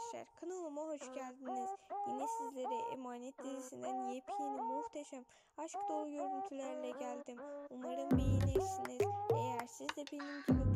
arkadaşlar kanalıma hoş geldiniz. Yine sizlere Emanet dizisinden yepyeni muhteşem aşk dolu görüntülerle geldim. Umarım beğenirsiniz. Eğer siz de benim gibi